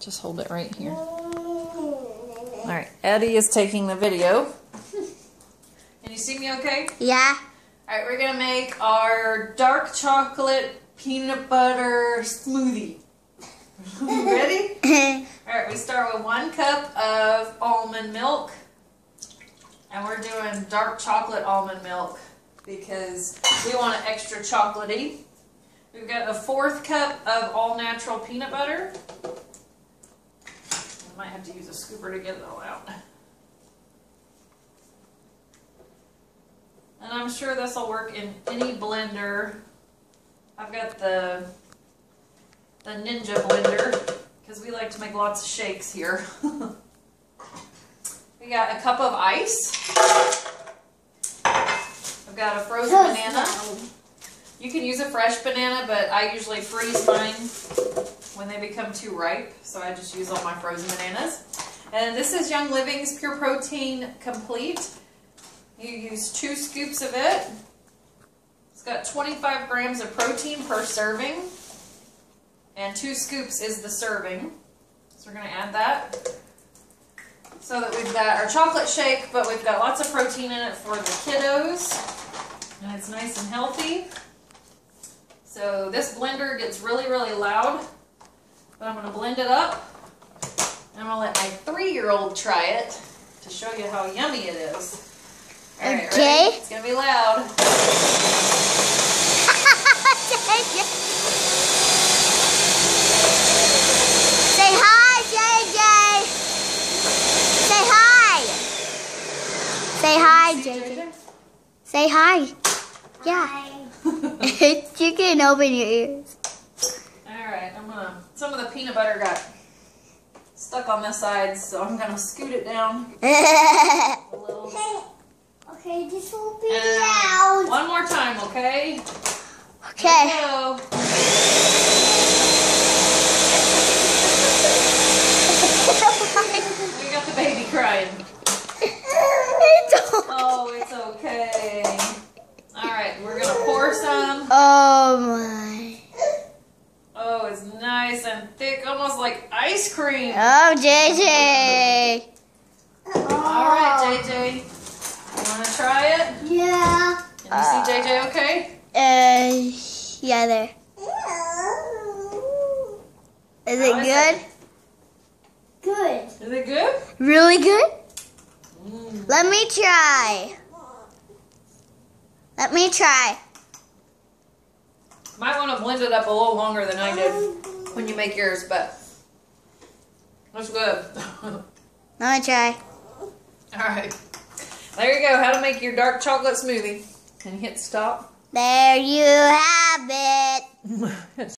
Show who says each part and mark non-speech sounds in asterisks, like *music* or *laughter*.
Speaker 1: Just hold it right here. All right, Eddie is taking the video. *laughs* Can you see me okay?
Speaker 2: Yeah.
Speaker 1: All right, we're gonna make our dark chocolate peanut butter smoothie. *laughs* Ready? *laughs* All right, we start with one cup of almond milk. And we're doing dark chocolate almond milk because we want it extra chocolatey. We've got a fourth cup of all natural peanut butter. I might have to use a scooper to get it all out. And I'm sure this will work in any blender. I've got the the Ninja blender because we like to make lots of shakes here. *laughs* we got a cup of ice. I've got a frozen banana. You can use a fresh banana, but I usually freeze mine when they become too ripe, so I just use all my frozen bananas. And this is Young Living's Pure Protein Complete. You use two scoops of it. It's got 25 grams of protein per serving. And two scoops is the serving. So we're going to add that. So that we've got our chocolate shake, but we've got lots of protein in it for the kiddos. And it's nice and healthy. So this blender gets really, really loud. But I'm going to blend it up. And I'm going to let my three-year-old try it to show you how yummy it is. All right,
Speaker 2: Okay.
Speaker 1: ready? It's going to be loud. *laughs*
Speaker 2: Say hi, JJ. Say hi. Say hi, JJ. Say hi. Yeah. *laughs* *laughs* you can open your ears.
Speaker 1: Alright, I'm gonna, some of the peanut butter got stuck on this side, so I'm gonna scoot it down. *laughs*
Speaker 2: Okay, this will be
Speaker 1: And one more time, okay?
Speaker 2: Okay.
Speaker 1: we go. *laughs* We got the baby crying. Oh, it's okay. Alright, we're gonna pour some.
Speaker 2: oh my.
Speaker 1: Oh, it's nice and thick, almost like ice cream.
Speaker 2: Oh, JJ.
Speaker 1: Alright, JJ. You wanna try it?
Speaker 2: Yeah.
Speaker 1: Can you see JJ okay?
Speaker 2: Uh, yeah, there. Is it
Speaker 1: How is
Speaker 2: good?
Speaker 1: it?
Speaker 2: Good.
Speaker 1: Is it good?
Speaker 2: Really good?
Speaker 1: Mm.
Speaker 2: Let me try. Let me try.
Speaker 1: Might want to blend it up a little longer than I did when you make yours, but that's good.
Speaker 2: Let me try.
Speaker 1: Alright. There you go. How to make your dark chocolate smoothie. And hit stop?
Speaker 2: There you have it. *laughs*